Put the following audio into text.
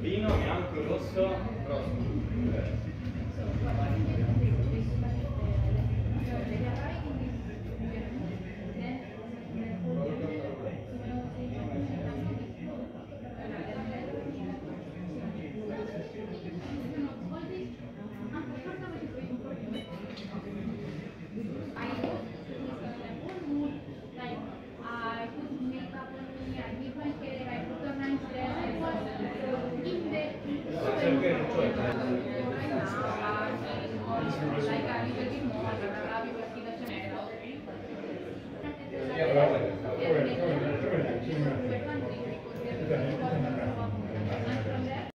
Vino bianco, rosso, rosso. like I will be more, I will be